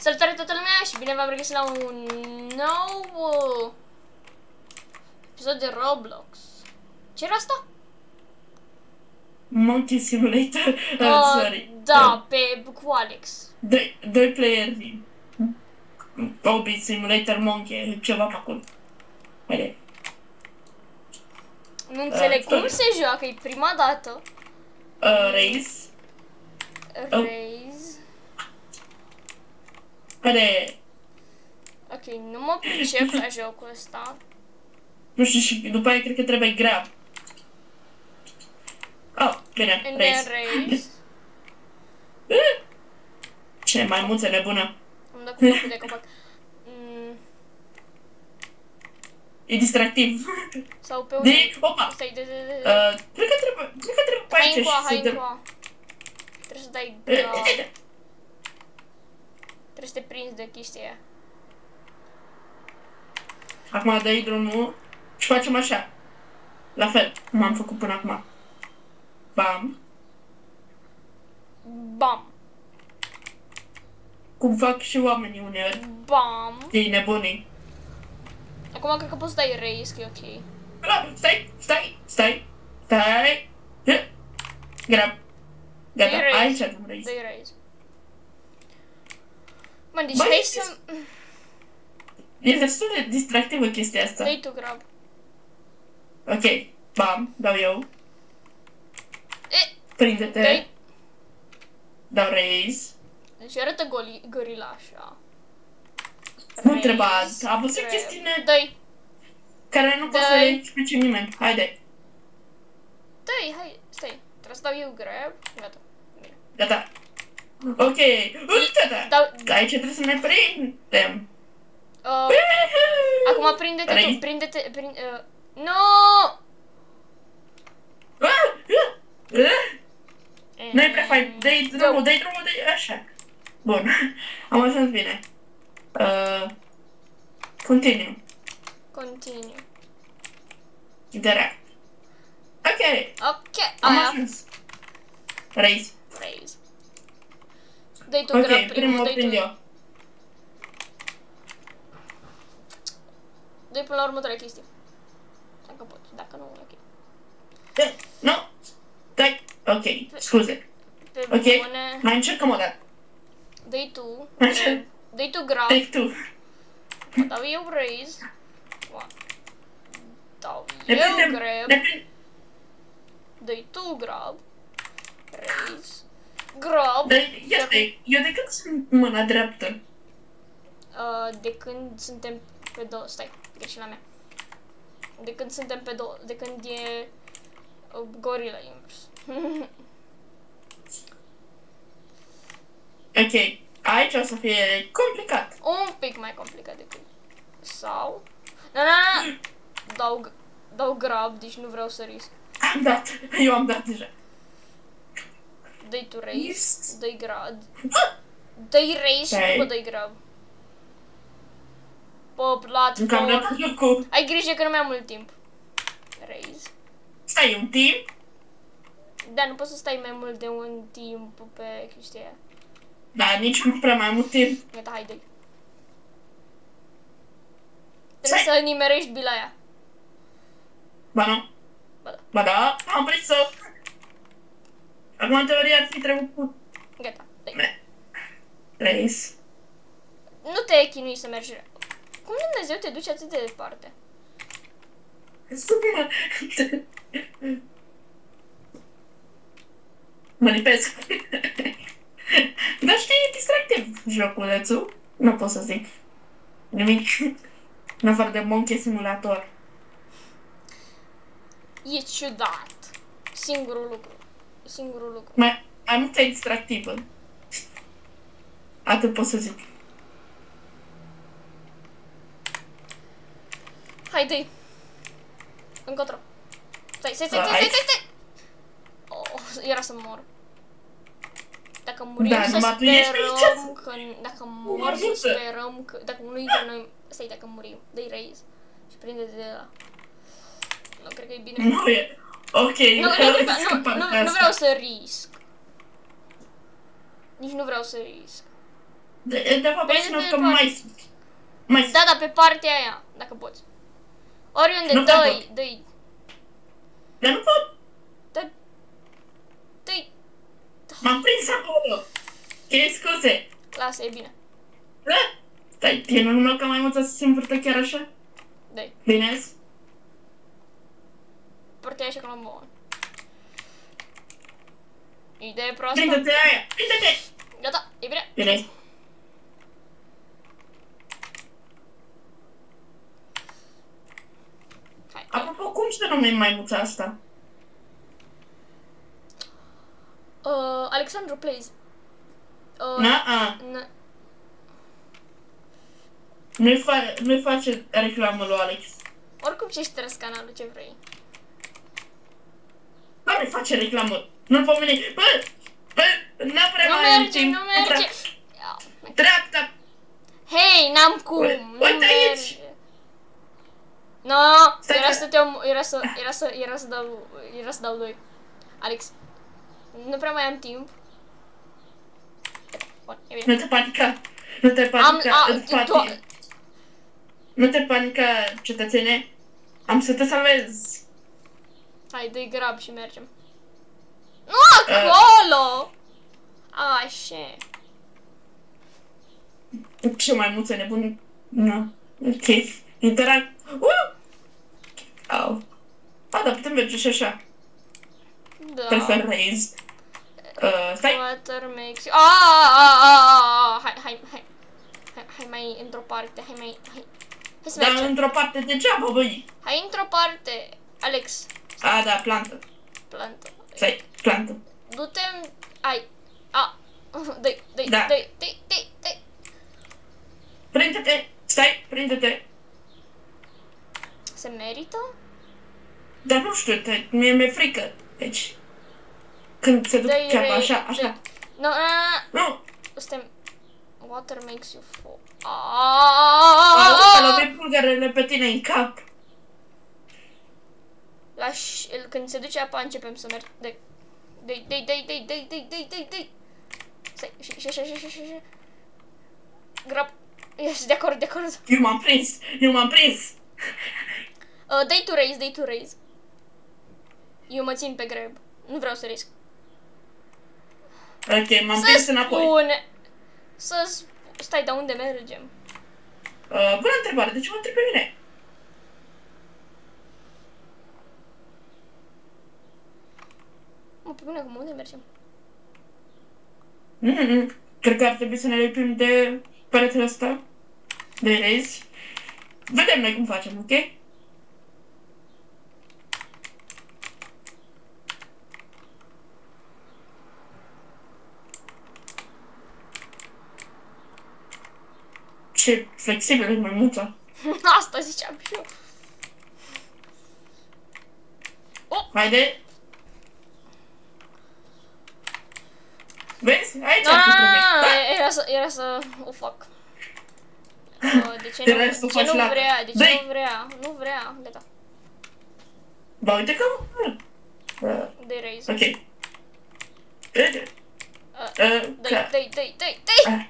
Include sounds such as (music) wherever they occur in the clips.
Salutare toată lumea și bine v-am regăsit la un nou uh, episod de Roblox. Ce era asta? Monkey Simulator. Uh, (laughs) uh, sorry. Da, da. pe cu Alex. Doi, doi playeri. Obi Simulator Monkey, ceva pe acolo. Haide. Nu înțeleg uh, cum se joacă, e prima dată. Uh, race. Race. Care... Ok, nu mă pricep la jocul ăsta. Nu știu, și după aia cred că trebuie grea. Oh, bine, And race. race. Ce mai multe nebună. Îmi dă cu de copac. Mm. E distractiv. Sau pe unde... De, opa! Stai, de, de, de. Uh, cred că trebuie, cred că trebuie pe aici. Hai încoa, hai încoa. Trebuie să dai eh, grea. Trebuie să te prinzi de chestia aia. Acum dai drumul și facem așa. La fel, cum am făcut până acum. Bam. Bam. Cum fac și oamenii uneori. Bam. Ei nebunii. Acum cred că poți să dai raise, că e ok. Stai, stai, stai, stai. Grab. Gata, aici nu raise. Dai raise. Mă, deci Bă, hai să... E destul de distractivă chestia asta. Dă-i tu grab. Ok, bam, dau eu. Prinde-te. Dai... Dau raise. Deci arată goli, gorila așa. Nu întreba, a văzut chestiune dai. care nu poți să-i explice nimeni. Haide. Dai, hai, stai. Trebuie să dau eu grab. Gata. Gata. Ok, uite-te! Da. Aici trebuie să ne prindem. Uh, acum prinde-te tu, prinde-te, prinde... Uh, nu! Ah, ah, ah. eh, no! Nu-i prea fain, dă-i drumul, dă-i drumul, dă așa. Bun, (laughs) am ajuns bine. Uh, continue. Continue. Direct. Ok. Ok, am ajuns. Raise. Dai tu, okay, primul, primul dai prind eu. Dai până la următoarea chestie. Dacă poți, dacă nu, ok. Eh, nu! Dai, ok, pe, scuze. Pe ok, bune. mai încercăm o dată. Dai tu, dai, dai tu grab. Dai tu. Dau eu raise. Dau eu grab. Dai tu grab. Raise grob. Dar este, eu de când sunt mâna dreaptă? Uh, de când suntem pe două... Stai, greșeala mea. De când suntem pe două... De când e... Uh, gorila invers. (laughs) ok, aici o să fie complicat. Un pic mai complicat decât... Sau... Na, na, na! Hmm. Dau, dau grab, deci nu vreau să risc. Am dat, (laughs) eu am dat deja. Dă-i tu race dă-i grad. (laughs) Dă-i raise și după dă-i grab. Pe platformă. Ai grijă că nu mai am mult timp. Raise. Stai un timp? Da, nu poți să stai mai mult de un timp pe chestia aia. Da, nici nu prea mai mult timp. Gata, haide. Trebuie să nimerești bila aia. Ba nu. Ba da. Ba da, am prins să... aguanta l'oreata ti travo pure. Gata, dai. não Trei. Nu te chinui să mergi. Cum Dumnezeu te duce atât de departe? Super. mă lipesc. Dar știi, e distractiv joculețul. Nu pot să zic nimic. În afară de Monkey Simulator. E ciudat. Singurul lucru. singurul lucru. Mai, mai distractivă. Atât pot să zic. Haide-i. Încotro. Stai, stai, stai, stai, stai, stai, stai! Oh, era să mor. Dacă murim da, să sperăm că... Dacă mor să sperăm că... Dacă unul dintre noi... Stai, dacă murim, dă-i raise. Și prinde de la... Nu cred că e bine. Nu e. Ok, nu, nu, vreau, nu, nu, nu vreau să risc. Nici nu vreau să risc. De, de fapt, păi Vrei că mai, mai Da, da, pe partea aia, dacă poți. Oriunde, nu dă-i, dă-i. Dar nu pot. Da, dă-i. M-am prins acolo. Ok, scuze. Lasă, e bine. Da? Stai, e normal ca mai mult să se învârtă chiar așa? Da. Bine? -s? Și acolo mă Idee proastă. Prinde-te aia! Prinde-te! Gata, e bine. Bine. Hai. Apropo, cum se numește maimuța asta? Uh, Alexandru Plays. Uh, Na-a. n- Nu-i, fa- nu-i face reclamă lui Alex. oricum ce șters canalul, ce vrei. Bă, nu face reclamă. Nu-l pomeni. Bă! Bă! N-a prea Nu mai am merge, timp. nu merge. Ia, Dreapta! Hei, n-am cum, Uite nu aici. merge. No, Stai era că- să te om, era să, era să, era să dau, era să dau doi. Alex, nu prea mai am timp. Bun, e bine. Nu te panica. Nu te Am, panica. a, îți pati- to- Nu te panica, cetățene. Am să te salvez. Hai, dă-i grab și mergem. Nu Uh. acolo! Așa. Ce mai mulți nebun. Nu. Ok. Interact. Uh! Au. A, da, putem merge și așa. Da. Preferez. Uh, stai. Water makes you... Ah, ah, ah, ah, hai, hai, hai. Hai, hai mai într-o parte, hai mai... Hai, hai să Dar mergem. într-o parte degeaba, băi. Hai într-o parte. Alex, A, da, plantă. plantă. Stai, plantă. Du-te... Ai. A. (laughs) Dă-i, dă-i, Da. dă-i, dă-i, dă-i, dă-i. Prinde-te. Stai, prinde-te. Se merită? Dar nu știu, te, mie mi-e frică. Deci, când se duc Dă-i ceapa, re- așa, așa. dă-i. Nu, nu, nu, Nu, Suntem... Water makes you fall. au, să Aaaa! lovi pulgarele pe tine în cap. Lași, el- când se duce apa, începem să mergem. Dai, dai, dai, dai, dai, dai, dai, dai, dai, dai. Stai, și, și, și, și, și, și, și. Grab. Ești de acord, de acord. Eu m-am prins, eu m-am prins. Uh, dai to raise, dai to raise. Eu mă țin pe grab. Nu vreau să risc. Ok, m-am Să prins înapoi. spune. Să sp- Stai, dar unde mergem? Uh, bună întrebare, de ce mă întreb pe mine? Pe bune, cum unde mergem? Mm-mm. Cred că ar trebui să ne lipim de peretele ăsta. De rezi. Vedem noi cum facem, ok? Ce flexibil e maimuța. (laughs) Asta ziceam și eu. Haide! Vezi? Aici Da, ar fi trebuit. era să, era să o fac. Uh, (laughs) De ce De nu, rest de o ce faci nu la- vrea? De ce Dă-i! nu vrea? Nu vrea. Gata. Ba, uite că... Uh, De raise. ok. Uite. Uh, Uh, Dai, ca- dai, dai, dai, dai! Ah.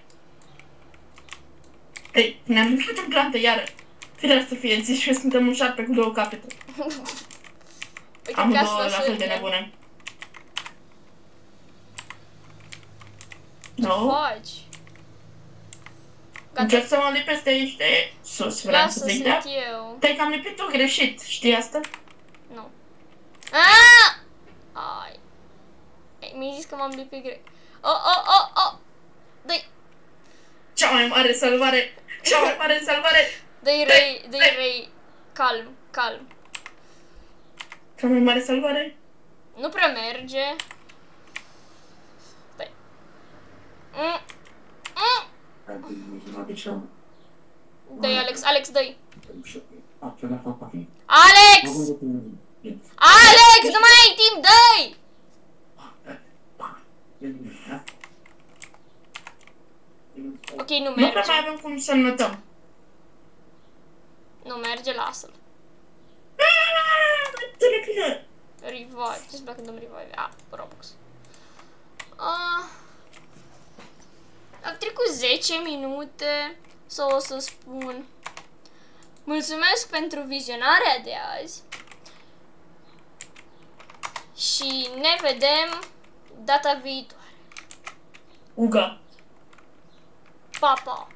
Ei, ne-am intrat în plantă iară. Firea să fie, zici că suntem un șarpe cu două capete. (laughs) Uite Am că două asta la fel de sunt. nebune. Ce Nu? faci? Gata. Încerc să mă lipesc de aici de sus, vreau Lasă, să zic, sunt da? eu. Te că am lipit tu greșit, știi asta? Nu. Ah! Ai. Ei, Mi-ai zis că m-am lipit greu. Oh, oh, oh, oh! Dai, Cea mai mare salvare! Cea mai mare salvare! dai rei, dai rei. Calm, calm. Cea mai mare salvare? Nu prea merge. Stai. Mm. Mm. Dai, Alex, Alex, dai. Alex! Alex, nu mai ai timp, dai! Ok, nu Nu prea mai merge. avem cum să notăm. Nu merge, lasă-l. Ah, te repede! Revive. Ce-ți place când îmi revive? Ah, Robux. Ah. Am trecut 10 minute să o să spun. Mulțumesc pentru vizionarea de azi. Și ne vedem data viitoare. Uga. Pa, pa!